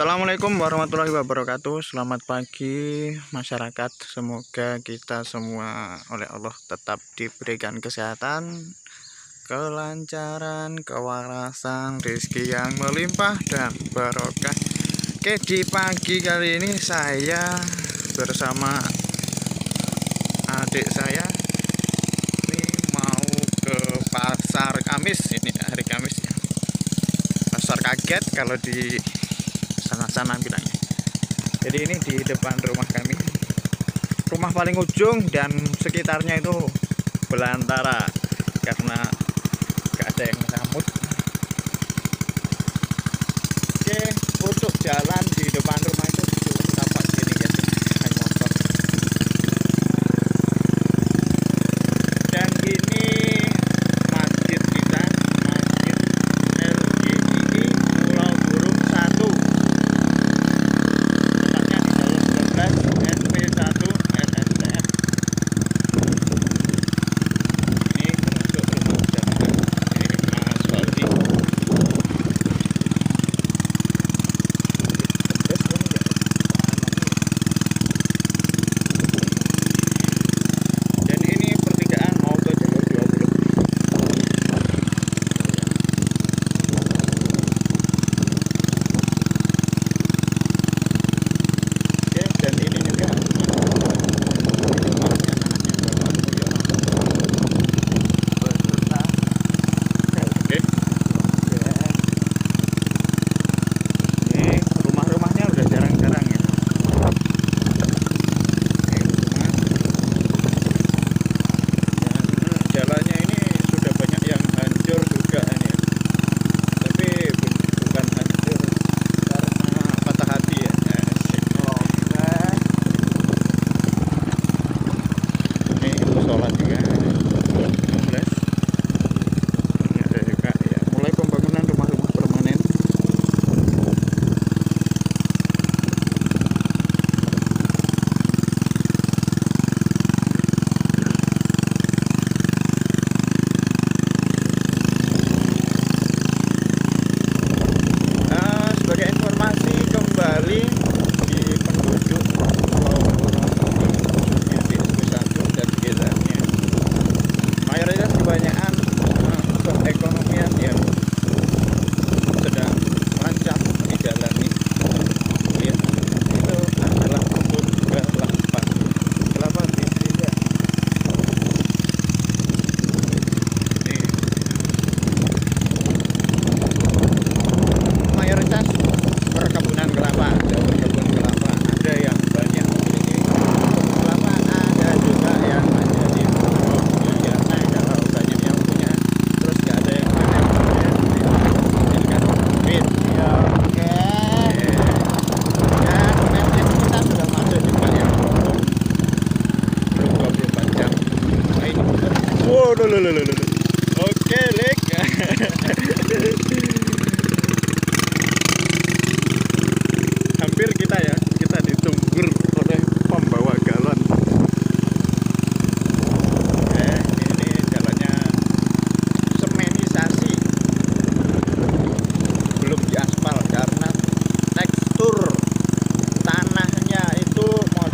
Assalamualaikum warahmatullahi wabarakatuh. Selamat pagi masyarakat. Semoga kita semua oleh Allah tetap diberikan kesehatan Kelancaran, kewarasan, rezeki yang melimpah dan barokah. Oke di pagi kali ini saya bersama adik saya. Ini mau ke pasar Kamis. Ini hari Kamis. Pasar kaget kalau di sana-sana bilangnya. Jadi ini di depan rumah kami. Rumah paling ujung dan sekitarnya itu belantara karena gak ada yang menyambut oke untuk jalan di depan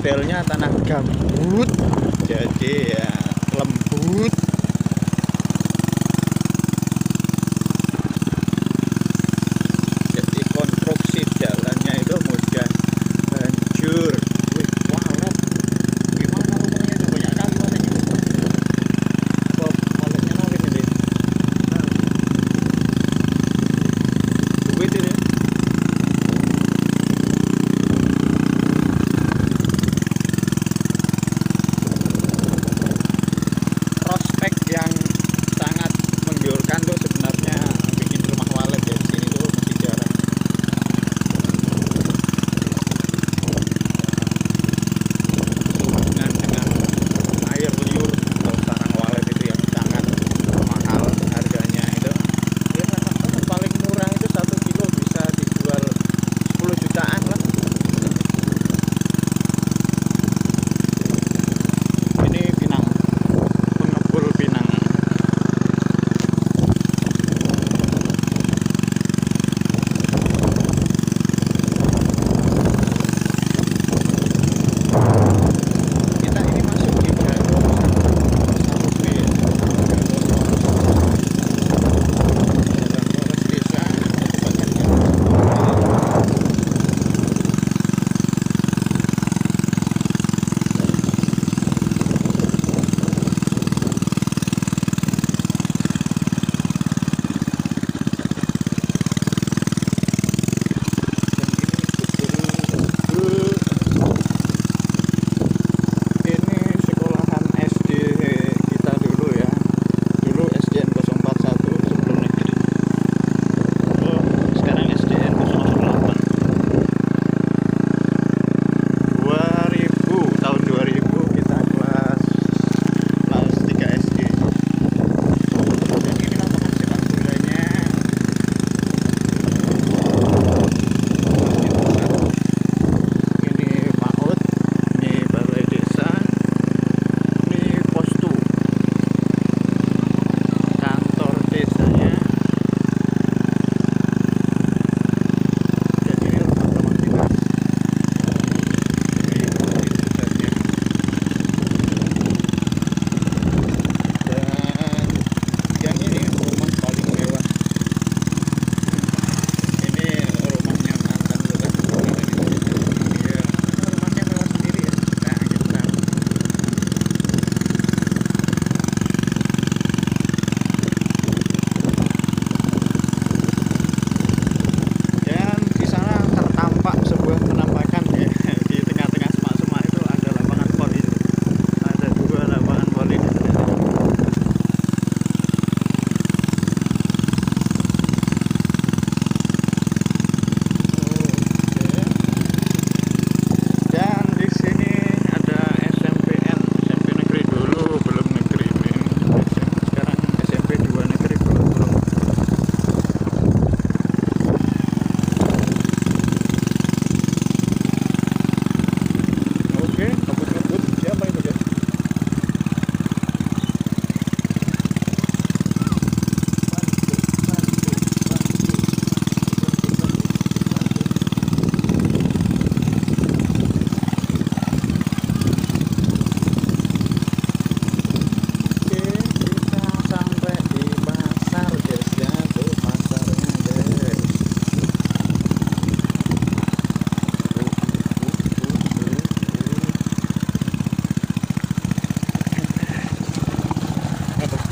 modelnya tanah gambut. Jadi ya lembut.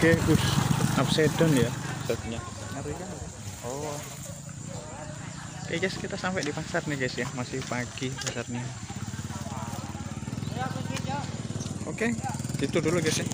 Gede us upside down ya. Setnya. Oh. Oke guys kita sampai di pasar nih guys ya. Masih pagi pasarnya. Oke. Gitu dulu guys ya